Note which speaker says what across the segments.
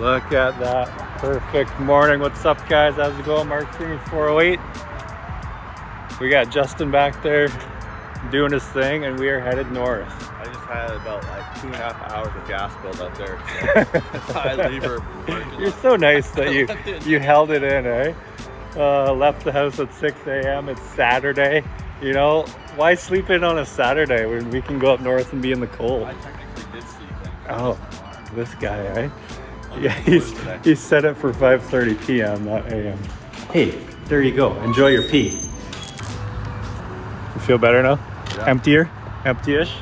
Speaker 1: Look at that. Perfect morning. What's up, guys? How's it going? Mark Freeman 408. We got Justin back there doing his thing, and we are headed north.
Speaker 2: I just had about like two and a half hours of gas build up there. So I leave her
Speaker 1: You're so nice that you you held it in, eh? Uh, left the house at 6 a.m. It's Saturday. You know, why sleep in on a Saturday when we can go up north and be in the cold?
Speaker 2: I technically did sleep in.
Speaker 1: Oh, this guy, eh? Yeah, he's, he set it for 5.30 p.m., not a.m. Hey, there you go. Enjoy your pee. You feel better now?
Speaker 2: Yeah.
Speaker 1: Emptier? Empty-ish?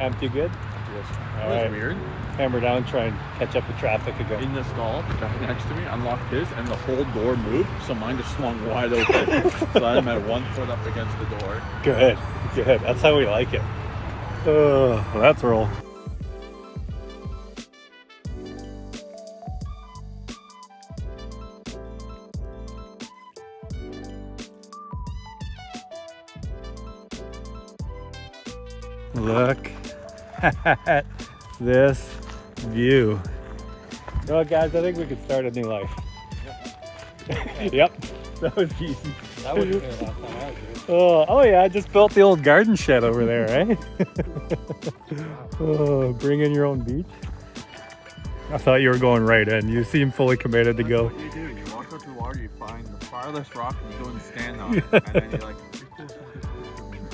Speaker 1: Empty good?
Speaker 2: That
Speaker 1: All
Speaker 2: was
Speaker 1: right.
Speaker 2: weird.
Speaker 1: Hammer down, try and catch up with traffic again.
Speaker 2: In the stall, the guy next to me unlocked his, and the whole door moved, so mine just swung wide open. so I'm at one foot up against the door.
Speaker 1: Good, good. That's how we like it. Uh, well, that's roll. Look at this view. You know what, guys? I think we could start a new life. yep, that was easy.
Speaker 2: That was last time I was here.
Speaker 1: Oh, oh yeah, I just built the old garden shed over there, eh? oh, bring in your own beach. I thought you were going right in. You seem fully committed to go.
Speaker 2: What you do, you walk out to the water, you find the farthest rock, and you go and stand on it, and then you're like,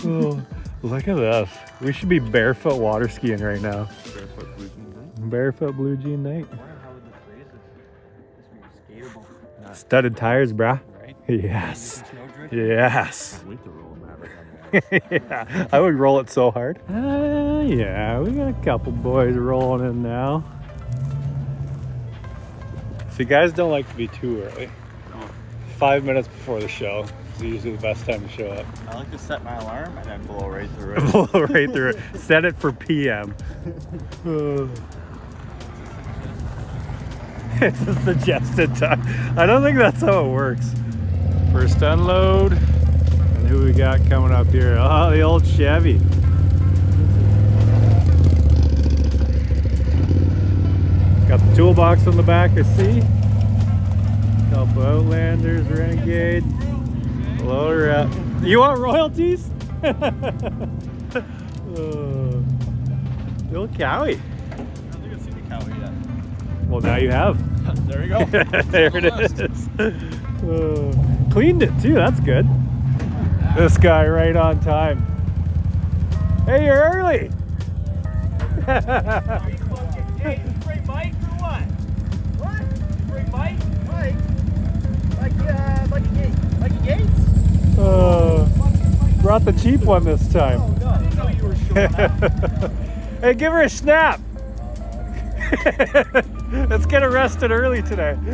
Speaker 1: Oh, look at this. We should be barefoot water skiing right now.
Speaker 2: barefoot blue jeans, eh?
Speaker 1: Barefoot blue jean night.
Speaker 2: I wonder how this race is. This will be skatable.
Speaker 1: Studded tires, brah.
Speaker 2: Right?
Speaker 1: Yes. Yes.
Speaker 2: Can't wait to roll a Maverick on that.
Speaker 1: yeah, I would roll it so hard. Uh, yeah, we got a couple boys rolling in now. See, guys don't like to be too early. Five minutes before the show is usually the best time to show up.
Speaker 2: I like to set my alarm and then blow right through it.
Speaker 1: Blow right through it. Set it for PM. It's a suggested time. I don't think that's how it works. First unload. And who we got coming up here? Oh, the old Chevy. Got the toolbox on the back, I see. Couple Outlanders, Renegade. Load her up. You want royalties? Uh, the old Kawi.
Speaker 2: I don't think I've seen a Kawi yet.
Speaker 1: Well, now you have.
Speaker 2: There we go.
Speaker 1: there it is. Uh, cleaned it too. That's good. This guy right on time. Hey, you're early.
Speaker 3: Are you fucking hey, you bring Mike or what? What? You bring Mike? Mike? Like uh Mikey Gates. Mikey Gates?
Speaker 1: Uh,
Speaker 3: Fucking Mike.
Speaker 1: brought the cheap one this time.
Speaker 3: Oh no, I didn't know you were showing up.
Speaker 1: hey, give her a snap. Let's get arrested early today.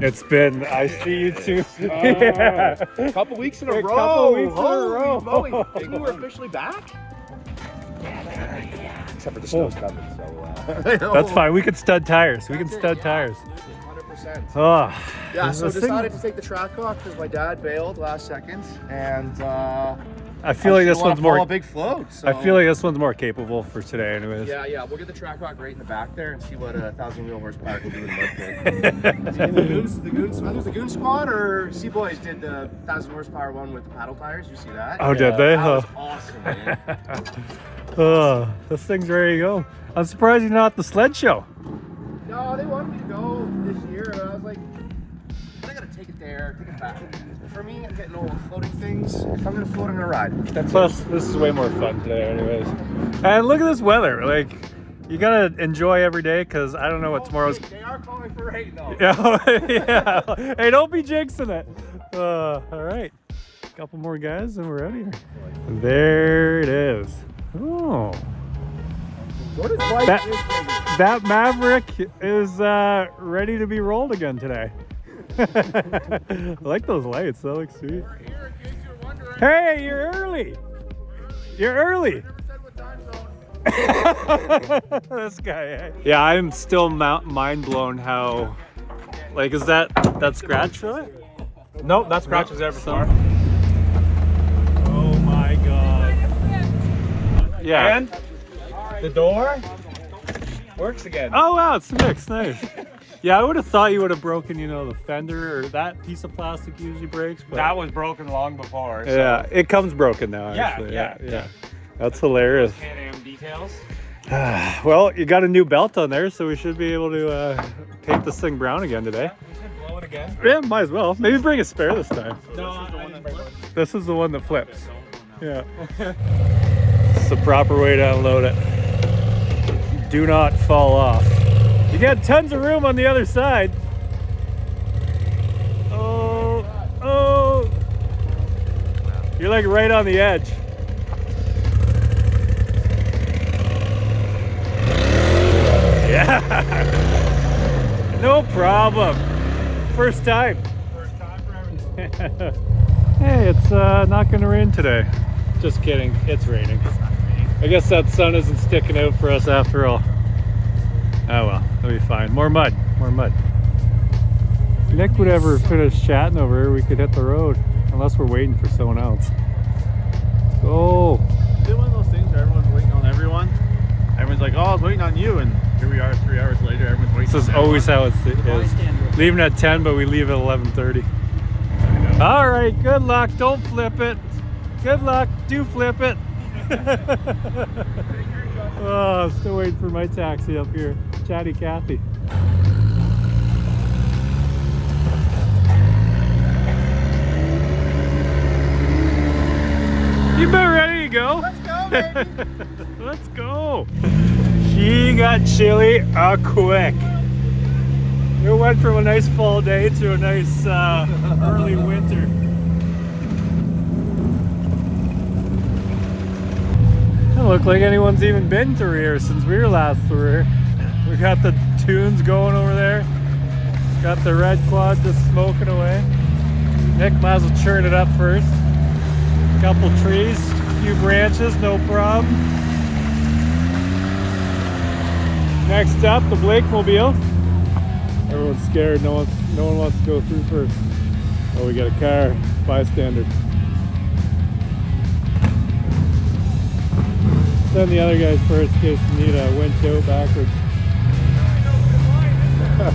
Speaker 1: it's been, I see you too. yeah.
Speaker 3: A couple weeks in
Speaker 1: A
Speaker 3: a
Speaker 1: couple
Speaker 3: row.
Speaker 1: weeks in a row.
Speaker 3: moly. Think we're officially back? Yeah, Except for the snow's coming, so uh,
Speaker 1: That's fine. We can stud tires. We can stud tires.
Speaker 3: 100%.
Speaker 1: Oh,
Speaker 3: Yeah, so
Speaker 1: this thing-
Speaker 3: decided to take the track off because my dad bailed last second, and uh,
Speaker 1: I feel like this one's more.
Speaker 3: a big float. So.
Speaker 1: I feel like this one's more capable for today, anyways.
Speaker 3: Yeah, yeah, we'll get the track rock right in the back there and see what a thousand wheel horsepower can do in the mud pit. the goons, the goons, I was the goon squad or Sea Boys did the thousand horsepower one with the paddle tires. You see that?
Speaker 1: Oh, did they?
Speaker 3: That was
Speaker 1: Oh.
Speaker 3: awesome, man.
Speaker 1: Oh, this thing's ready to go. I'm surprised you're not at the sled show.
Speaker 3: no, they wanted take it there, take it back. For me, I'm getting old with floating things. If I'm gonna float, I'm gonna ride. That's
Speaker 1: Plus, this is way more fun today, anyways. And look at this weather. Like, you gotta enjoy every day because I don't know what tomorrow's.
Speaker 3: They are calling for rain though.
Speaker 1: Yeah, yeah. Hey, don't be jinxing it. Uh, all right, couple more guys and we're out of here. There it is. Oh,
Speaker 3: What is Mike
Speaker 1: That- that Maverick is uh, ready to be rolled again today. I like those lights. That looks sweet. Hey, you're early. You're early. this guy. eh? Yeah, I'm still mind blown how. Like, is that that scratch for it?
Speaker 4: Nope, that scratch was there before.
Speaker 1: Oh my god. Yeah.
Speaker 4: And The door works again.
Speaker 1: Oh wow, it's fixed. Nice. Yeah, I would have thought you would have broken, you know, the fender or that piece of plastic usually breaks. But
Speaker 4: That was broken long before. So
Speaker 1: yeah, it comes broken now.
Speaker 4: Yeah,
Speaker 1: Actually.
Speaker 4: yeah,
Speaker 1: yeah,
Speaker 4: yeah.
Speaker 1: That's hilarious.
Speaker 4: Can-Am details.
Speaker 1: Well, you got a new belt on there, so we should be able to uh, paint this thing brown again today.
Speaker 4: Should blow it again.
Speaker 1: Yeah, might as well. Maybe bring a spare this time.
Speaker 4: No, I didn't bring one.
Speaker 1: This is the one that flips. Yeah. it's the proper way to unload it. Do not fall off. You got tons of room on the other side. Oh, oh. You're like right on the edge. Yeah. no problem. First time.
Speaker 4: First time for everything.
Speaker 1: Hey, it's uh, not going to rain today. Just kidding. It's raining. I guess that sun isn't sticking out for us after all. Oh well, that'll be fine. More mud. More mud. If Nick would ever finish chatting over here, we could hit the road. Unless we're waiting for someone else. Oh,
Speaker 2: Is it one of those things where everyone's waiting on everyone? Everyone's like, oh, I was waiting on you, and here we are three hours later, everyone's waiting
Speaker 1: this is
Speaker 2: on
Speaker 1: always how it's, it is. Leaving at 10, but we leave at 11.30. All right, good luck. Don't flip it. Good luck. Do flip it. oh, I'm still waiting for my taxi up here. Chatty Cathy. You about ready to go? Let's go, baby. Let's go. She got chilly uh, quick. It went from a nice fall day to a nice uh, early winter. Doesn't look like anyone's even been through here since we were last through here. We got the tunes going over there. Got the red quad just smoking away. Nick might as well churn it up first. Couple trees, few branches, no problem. Next up, the Blake Mobile. Everyone's scared. No one, no one wants to go through first. Oh, we got a car. Bystander. Send the other guys first in case you need a winch out backwards. Gotta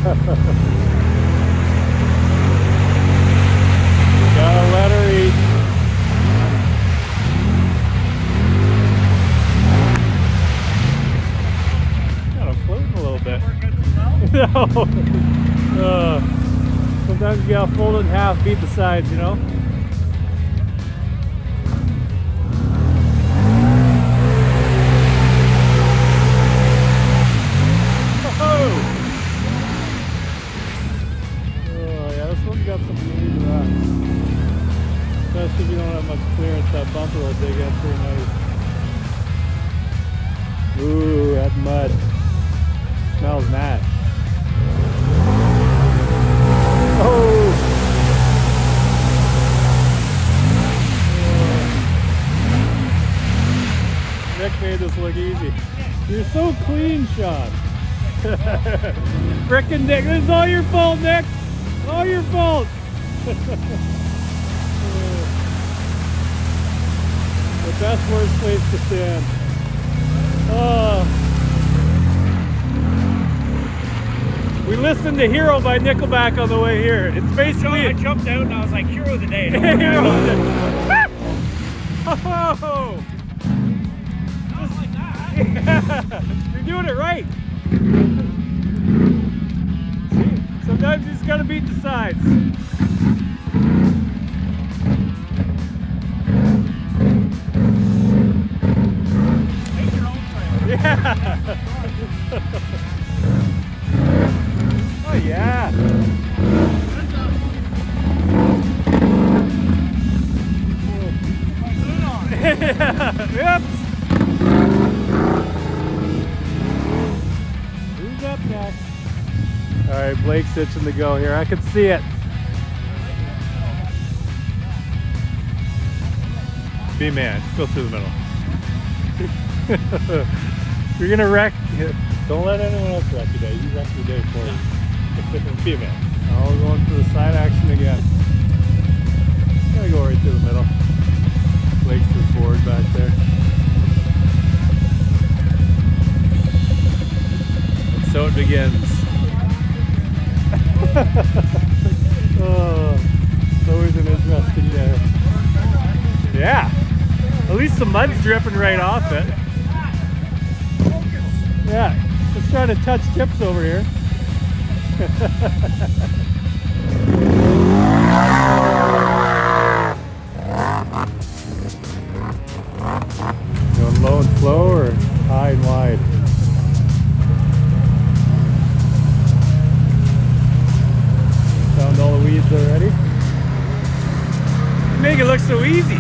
Speaker 1: let her eat. Kind of floating a little bit. no. Uh, sometimes you gotta fold it in half, beat the sides, you know? Frickin' Nick, this is all your fault, Nick. All your fault. the best worst place to stand. Oh. We listened to Hero by Nickelback on the way here. It's basically
Speaker 4: I jumped out and I was like, hero of the day.
Speaker 1: Hero. Oh!
Speaker 4: Not like that.
Speaker 1: You're doing it right. Sometimes you just gotta beat the sides.
Speaker 4: Make your own trail.
Speaker 1: Yeah. oh yeah.
Speaker 4: Balloon
Speaker 1: All right, Blake's itching to go here. I can see it. Be man, go through the middle. You're gonna wreck. Don't let anyone else wreck your day. You wreck your day for you. Be a man. All going for the side action again. Gotta go right through the middle. Blake's just bored back there. so it begins. Oh, always an interesting day. Yeah. At least the mud's dripping right off it. Yeah. Let's try to touch tips over here. already? You make it look so easy.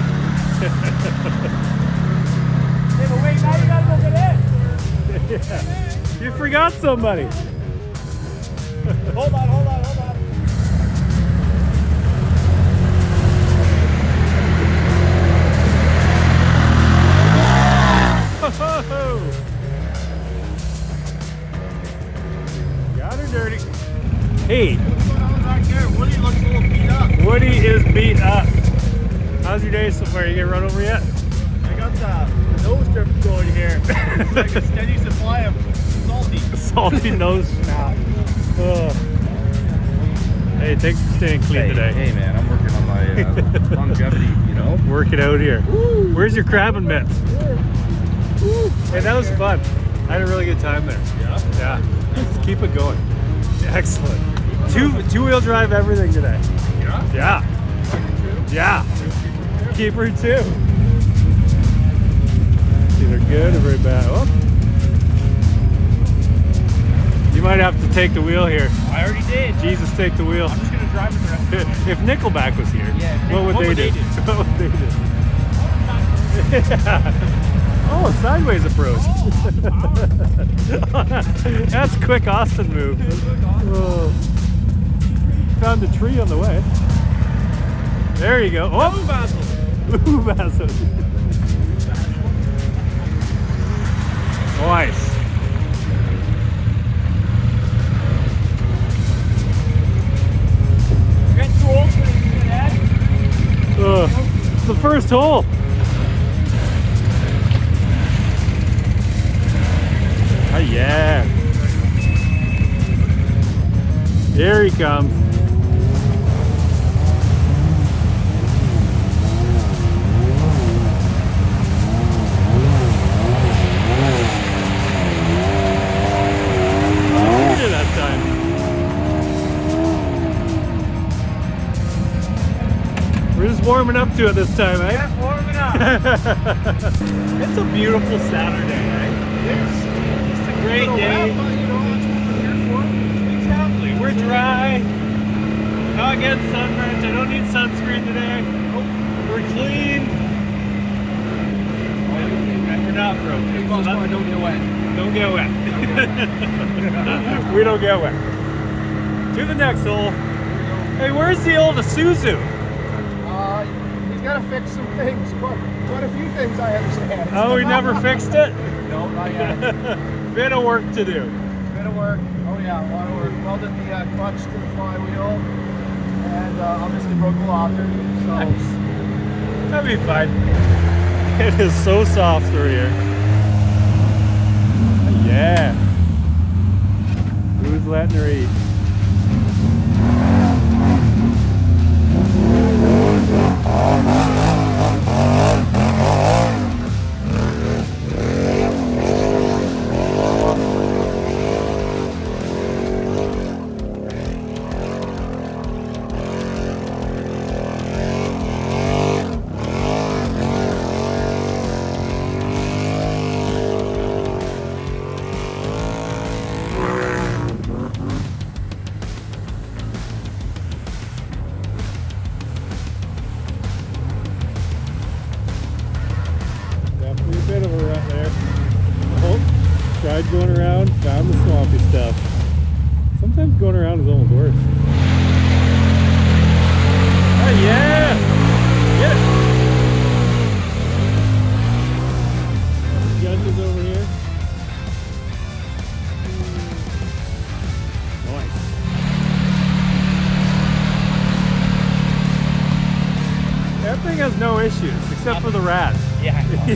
Speaker 4: Hey, but wait, now you gotta go get in.
Speaker 1: Yeah. You forgot somebody.
Speaker 4: Hold on, hold on, hold on.
Speaker 1: Got her dirty. Hey,
Speaker 3: Woody looks a little beat up.
Speaker 1: Woody is beat up. How's your day so far? You get run over yet?
Speaker 3: I got the, the nose drip going here. It's like a steady supply of salty.
Speaker 1: Salty nose snap. Ugh. Hey, thanks for staying clean today.
Speaker 3: Hey man, I'm working on my uh, longevity, you know?
Speaker 1: Work it out here. Where's your crabbing mitts? Hey, that was fun. I had a really good time there.
Speaker 3: Yeah.
Speaker 1: Yeah. Let's keep it going. Excellent. Two two wheel drive everything today.
Speaker 3: Yeah?
Speaker 1: Yeah. Yeah. Keeper too. It's either good or very bad. Oh. You might have to take the wheel here.
Speaker 4: I already did.
Speaker 1: Jesus, take the wheel.
Speaker 4: I'm just gonna drive it the rest of the
Speaker 1: if Nickelback was here,
Speaker 4: Yeah,
Speaker 1: what would they
Speaker 4: what
Speaker 1: do?
Speaker 4: would they
Speaker 1: what would they do? oh, sideways approach. Oh, That's quick Austin move. Oh. Found a tree on the way. There you go. Oh, Basil. Ooh, Basil. Nice. It's the first hole. Ah, yeah. Here he comes. To it this time, eh?
Speaker 4: Yeah, warming up.
Speaker 1: it's a beautiful Saturday, right? It's, it's a great day.
Speaker 3: you know, we're.
Speaker 1: Exactly. We're dry. Not getting sunburnt. I don't need sunscreen today. We're clean. And We're not broken.
Speaker 3: Boss boy, don't get wet.
Speaker 1: Don't get wet. we don't get wet. To the next hole. Hey, where's the old Isuzu?
Speaker 3: He's got to fix some things. Quite, quite a few things, I understand.
Speaker 1: Oh, we never fixed it?
Speaker 3: No, not yet.
Speaker 1: Bit of work to do.
Speaker 3: Bit of work. Oh yeah, a lot of work. Welded the uh, clutch to the flywheel, and uh, obviously broke the locker. So
Speaker 1: That'd be fine. It is so soft through here. Yeah. Who's letting her eat? Definitely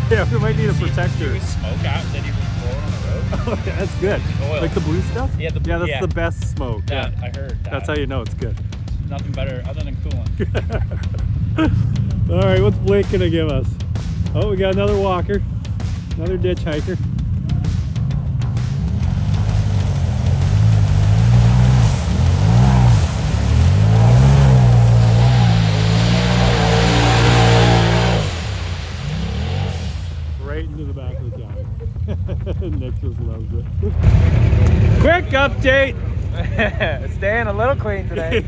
Speaker 1: Yeah.
Speaker 4: yeah,
Speaker 1: we might need a protector.
Speaker 4: smoke out that he was pouring on the road.
Speaker 1: that's good.
Speaker 4: Oil.
Speaker 1: Like the blue stuff?
Speaker 4: Yeah, the-
Speaker 1: yeah, that's
Speaker 4: yeah.
Speaker 1: the best smoke.
Speaker 4: That
Speaker 1: yeah.
Speaker 4: I heard. That.
Speaker 1: That's how you know it's good.
Speaker 4: Nothing better other than cooling.
Speaker 1: All right, what's Blake gonna give us? Oh, we got another walker, another ditch hiker. Nick just loves it. Quick update.
Speaker 5: Staying a little clean today.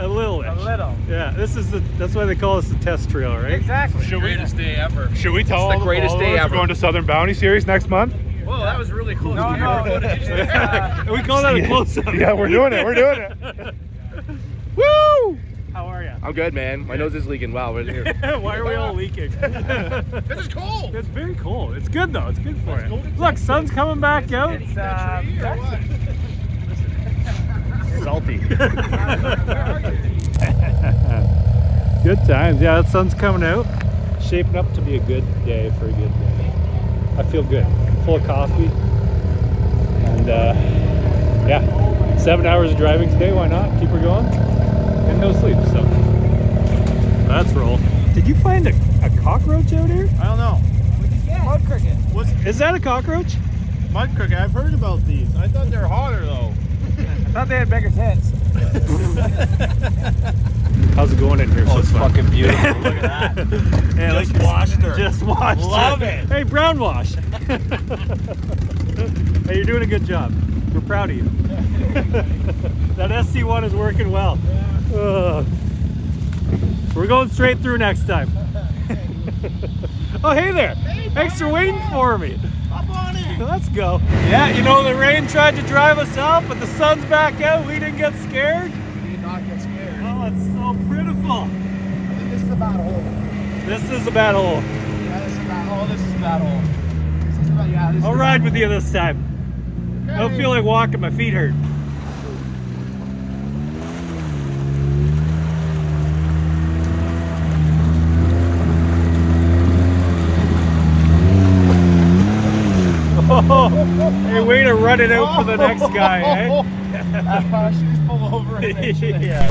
Speaker 1: a little.
Speaker 5: a little.
Speaker 1: Yeah, this is the. That's why they call this the test trail, right?
Speaker 5: Exactly.
Speaker 2: Should we? greatest day ever.
Speaker 6: Should we tell
Speaker 2: It's the
Speaker 6: all the
Speaker 2: greatest day ever.
Speaker 6: we're going to Southern Bounty Series next month?
Speaker 2: Whoa, that was really close.
Speaker 5: No, no. uh,
Speaker 1: we call that a close up.
Speaker 6: Yeah, we're doing it. We're doing it.
Speaker 3: Woo!
Speaker 1: How are you?
Speaker 3: I'm good, man. My nose is leaking. Wow, right here.
Speaker 1: Why are we all leaking?
Speaker 2: This is cold.
Speaker 1: it's very cold. It's good though. It's good for you. Look, sun's coming back out.
Speaker 5: it's uh,
Speaker 6: Salty.
Speaker 1: Good times. Yeah, that sun's coming out. Shaping up to be a good day for a good day. I feel good. Full of coffee. And uh, yeah, seven hours of driving today. Why not? Keep her going. And no sleep. So let's roll. Did you find a, a cockroach out here?
Speaker 6: I don't know.
Speaker 5: mud cricket.
Speaker 6: What's
Speaker 1: Is that a cockroach?
Speaker 6: mud cricket? I've heard about these. I thought they were hotter though.
Speaker 5: I thought they had bigger tits.
Speaker 1: How's it going in here? Oh, so far?
Speaker 2: fucking beautiful. Look at that.
Speaker 1: Hey,
Speaker 2: Just
Speaker 1: like-
Speaker 2: washed her.
Speaker 1: Just washed.
Speaker 2: Love
Speaker 1: her.
Speaker 2: it.
Speaker 1: Hey, brown wash. hey, you're doing a good job. We're proud of you. that SC1 is working well. Ugh. We're going straight through next time. oh, hey there. Thanks for waiting for me. Let's go. Yeah, you know, the rain tried to drive us out, but the sun's back out. We didn't get scared.
Speaker 5: We did not get scared.
Speaker 1: Oh, it's so beautiful.
Speaker 5: This is a bad hole.
Speaker 1: This is a bad hole.
Speaker 5: Yeah, this is a bad hole. This is a bad hole. This is about, yeah, this
Speaker 1: I'll ride with you this time. I don't feel like walking, my feet hurt. Run it out for the next guy, eh?
Speaker 5: Uh, she pull over eventually.
Speaker 1: yeah.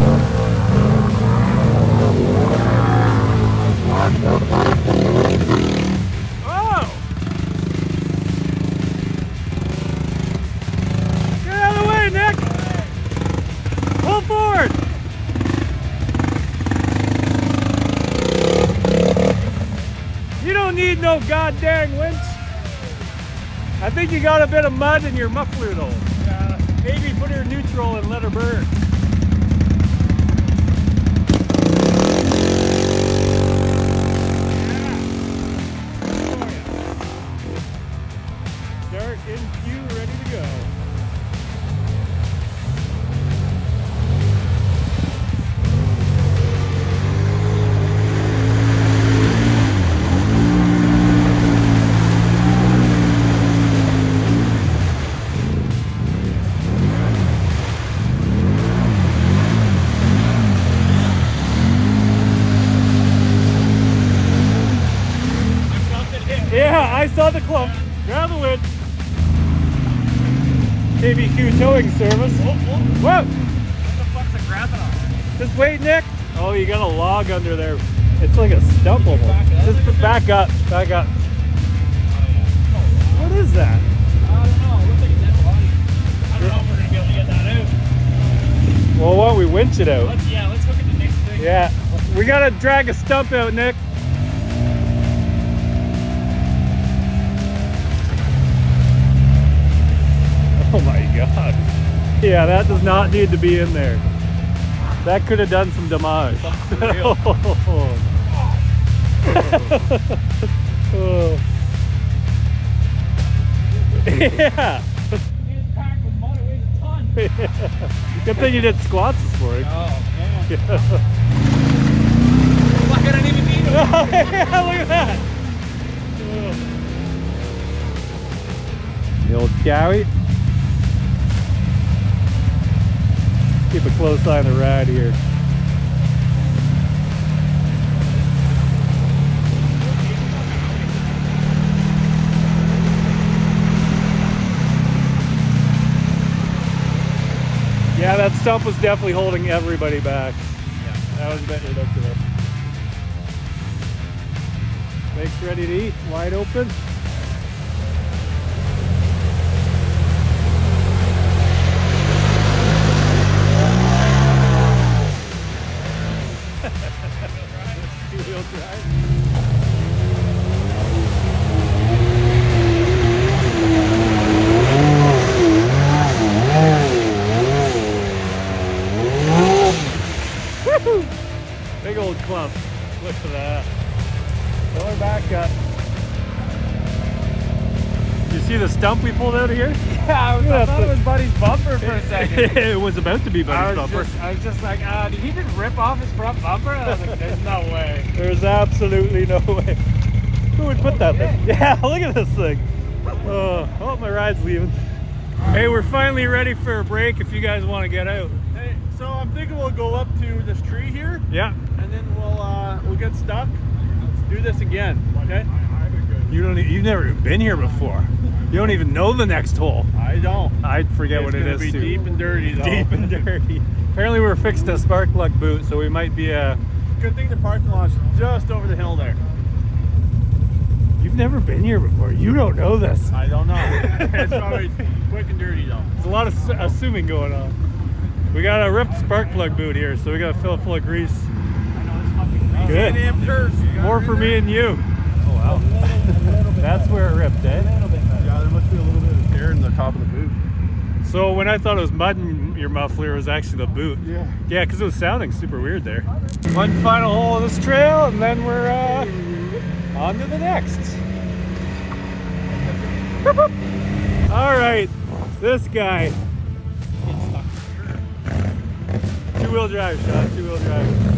Speaker 1: Oh! Get out of the way, Nick! Pull forward! You don't need no goddamn winch. I think you got a bit of mud in your muffler though. Maybe put her in neutral and let her burn. KBQ towing service. Whoa!
Speaker 4: What the fuck's it grabbing on?
Speaker 1: Just wait, Nick. Oh, you got a log under there. It's like a stump almost. Just put- back up, back up. Oh, what is that?
Speaker 4: I don't know. It looks like a dead body. I don't know if we're gonna be able to get that out.
Speaker 1: Well, why don't we winch it out?
Speaker 4: Let's yeah. Let's hook it to Nick's thing.
Speaker 1: Yeah, we gotta drag a stump out, Nick. Oh my god. Yeah, that does not need to be in there. That could have done some damage. Oh. yeah.
Speaker 4: He was packed with mud. It weighs a ton.
Speaker 1: Good thing you did squats this morning.
Speaker 4: Oh man.
Speaker 2: I didn't even need.
Speaker 1: Oh, yeah, look at that. The old Kawi. keep a close eye on the ride here. Yeah, that stump was definitely holding everybody back. Yeah. That was a bit ridiculous. Makes ready to eat, wide open. See the stump we pulled out of here?
Speaker 4: Yeah, I, was, I thought it was Buddy's bumper for a second.
Speaker 1: it was about to be
Speaker 4: I
Speaker 1: Buddy's
Speaker 4: was,
Speaker 1: bumper.
Speaker 4: just, I was just like, uh, did he just rip off his front bumper? I was like, there's no way.
Speaker 1: There's absolutely no way. Who would put that thing? Yeah, look at this thing. Oh, oh, my ride's leaving. Hey, we're finally ready for a break if you guys want to get out.
Speaker 6: Hey, so I'm thinking we'll go up to this tree here,
Speaker 1: Yeah.
Speaker 6: and then we'll uh, we'll get stuck. Let's do this again, okay?
Speaker 1: You don't. You've never been here before. You don't even know the next hole.
Speaker 6: I don't.
Speaker 1: I forget what
Speaker 6: it's
Speaker 1: what it
Speaker 6: gonna be
Speaker 1: too.
Speaker 6: deep and dirty though.
Speaker 1: deep and dirty. Apparently, we're fixed a spark plug boot, so we might be uh
Speaker 6: Good thing the parking lot's just over the hill there.
Speaker 1: You've never been here before. You don't know this.
Speaker 6: I don't know. it's probably quick and dirty though.
Speaker 1: There's a lot of s- assuming going on. We got a ripped spark plug boot here, so we got to fill it full of grease. I know this puppy. Good.
Speaker 6: Damn turds. You got
Speaker 1: More for me and you. Oh wow. That's where it ripped, eh?
Speaker 6: There must be a little bit of air in the top of the boot.
Speaker 1: So when I thought it was mud in your muffler, it was actually the boot.
Speaker 6: Yeah.
Speaker 1: Yeah, because it was sounding super weird there. One final hole of this trail, and then we're uh, on to the next. All right, this guy. Two-wheel drive shot. Two-wheel drive.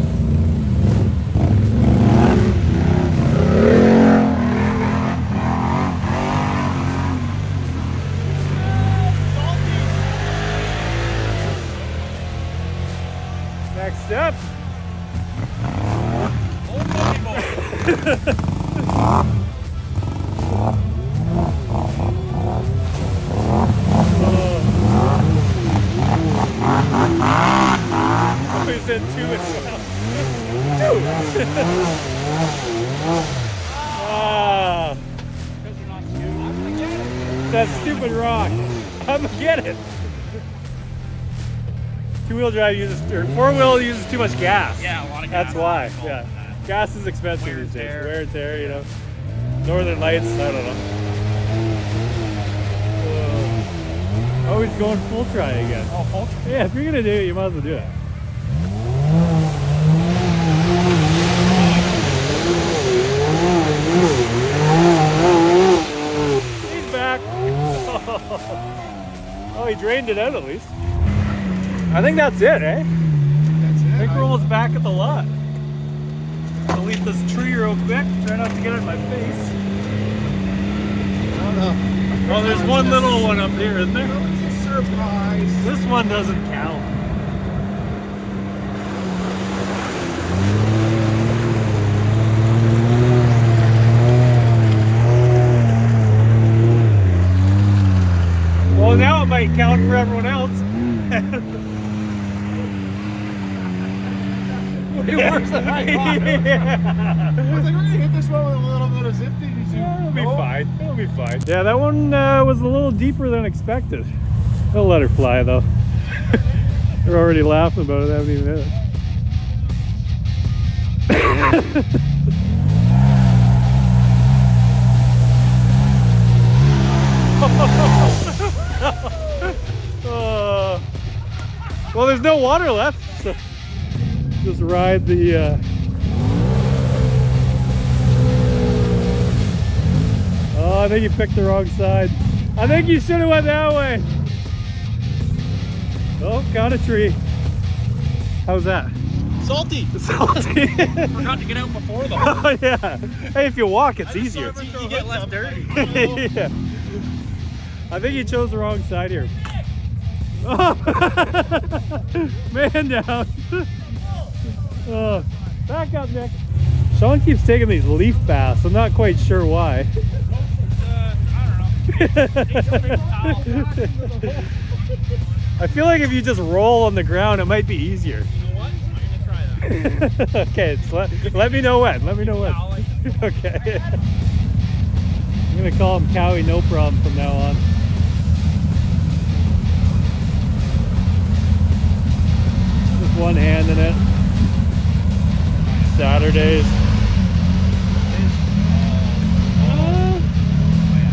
Speaker 1: Next up. In two as well. Ah, that stupid rock. I'm gonna get it. Two-wheel drive uses, or four-wheel uses too much gas.
Speaker 4: Yeah, a lot of gas.
Speaker 1: That's why. Yeah, gas is expensive
Speaker 4: Wear
Speaker 1: these days.
Speaker 4: tear.
Speaker 1: Wear and tear, you know. Northern Lights, I don't know. Uh, oh, he's going full try again.
Speaker 4: Oh, full
Speaker 1: Yeah, if you're gonna do it, you might as well do it. He's back. oh, he drained it out at least. I think that's it, eh?
Speaker 6: That's it.
Speaker 1: I think we're almost back at the lot. Delete this tree real quick. Try not to get it in my face. Oh, there's one little one up here, isn't there?
Speaker 6: Surprise.
Speaker 1: This one doesn't count. Well, now it might count for everyone else.
Speaker 6: Way worse than I thought.
Speaker 1: yeah.
Speaker 6: I was like, we're gonna hit this one with a little bit of zip. Did you?
Speaker 1: It'll be
Speaker 6: Oh.
Speaker 1: fine. It'll be fine. Yeah, that one uh, was a little deeper than expected. I'll let her fly though. They're already laughing about it. I haven't even hit it. Uh, well, there's no water left, so just ride the. Uh, Oh, I think you picked the wrong side. I think you should have went that way. Oh, got a tree. How's that?
Speaker 4: Salty.
Speaker 1: Salty.
Speaker 4: Forgot to get out before though.
Speaker 1: oh yeah. Hey, if you walk, it's easier.
Speaker 4: You get less dirty.
Speaker 1: yeah. I think you chose the wrong side here. Oh. Man down. Oh. Back up, Nick. Sean keeps taking these leaf baths. I'm not quite sure why.
Speaker 4: Uh, I don't know. Take some paper towel.
Speaker 1: I feel like if you just roll on the ground, it might be easier.
Speaker 4: You know what? I'm gonna try that.
Speaker 1: okay, let, let me know when. Let me know when.
Speaker 4: I'll let you
Speaker 1: okay. I'm gonna call him Cowie, no problem from now on. Just one hand in it. Saturdays. Uh,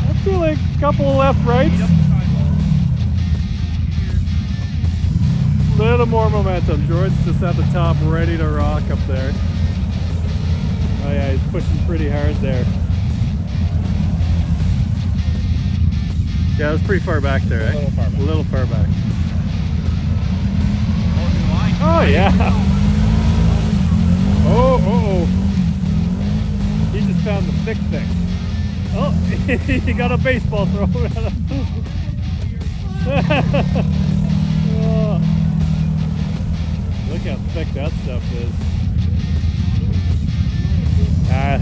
Speaker 1: I feel like a couple left rights. Little more momentum. Jordan's just at the top, ready to rock up there. Oh yeah, he's pushing pretty hard there. Yeah, it was pretty far back there, eh?
Speaker 2: A little far back.
Speaker 1: A little far back. Oh yeah. Oh, oh, oh. He just found the thick thing. Oh, he got a baseball throw at him. Oh. Look how thick that stuff is. Uh,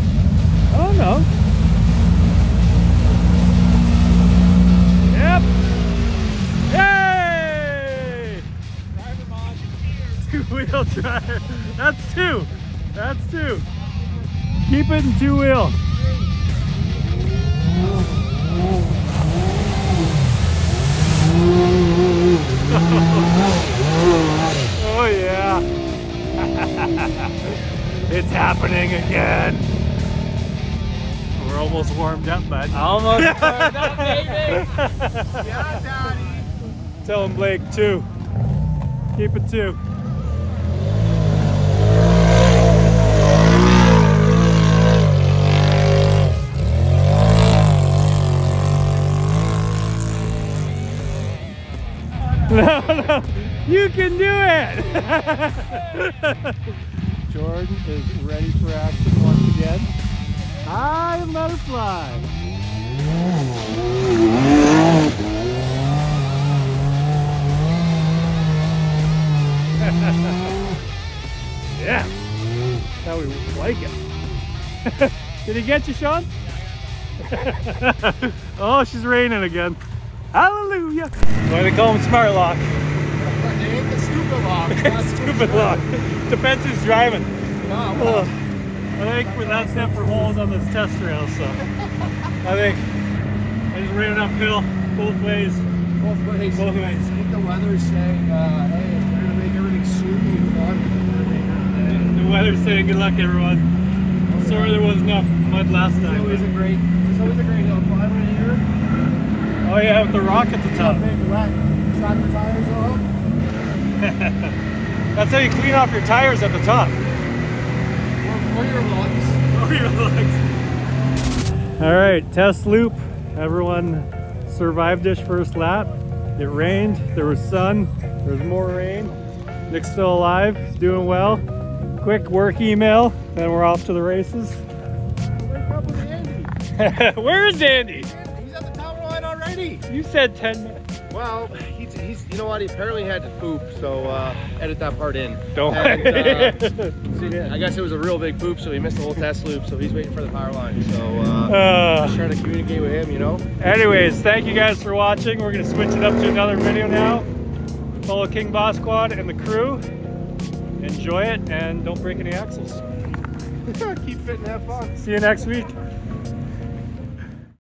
Speaker 1: I don't know. Yep. Yay! Two wheel drive. That's two. That's two. Keep it in two wheel. Oh yeah. it's happening again. We're almost warmed up, bud.
Speaker 4: Almost warmed up, baby.
Speaker 1: yeah, Daddy. Tell him Blake two. Keep it two. No, no, you can do it! Jordan is ready for action once again. And let it fly. yeah. how we like it. Did he get you, Sean? oh, she's raining again. Hallelujah. Why they call him Smart-Lok?
Speaker 5: They ain't the stupid lock. That's
Speaker 1: Stupid lock. Depends who's driving.
Speaker 5: Oh, well,
Speaker 1: I think we're- not it for holes on this test trail, so I think I just ran it uphill both ways.
Speaker 5: both ways.
Speaker 1: Both ways.
Speaker 5: I think the weather's saying, uh, hey, we're gonna make everything smooth and fun.
Speaker 1: The weather's saying good luck, everyone. Sorry there wasn't enough mud last
Speaker 5: It's always a
Speaker 1: time.
Speaker 5: great, it's always a great hill climb right here.
Speaker 1: Oh yeah, with the rock at the top.
Speaker 5: Big wet tractor tires on.
Speaker 1: That's how you clean off your tires at the top.
Speaker 5: Or, or your lugs.
Speaker 1: Or your legs. All right, test loop. Everyone survived this first lap. It rained, there was sun, there was more rain. Nick's still alive, doing well. Quick work email, then we're off to the races.
Speaker 5: Wake up Andy.
Speaker 1: Where's Andy? You said 10 minutes.
Speaker 3: Well, he's, he's you know what? He apparently had to poop, so uh, edit that part in.
Speaker 1: Don't
Speaker 3: And, uh. I guess it was a real big poop, so he missed the whole test loop. So he's waiting for the power line. So uh,
Speaker 1: Uh,
Speaker 3: just trying to communicate with him, you know.
Speaker 1: anyways, thank you guys for watching. We're gonna switch it up to another video now. Follow King Boss Quad and the crew. Enjoy it and don't break any axles.
Speaker 3: Keep fit and have fun.
Speaker 1: See you next week.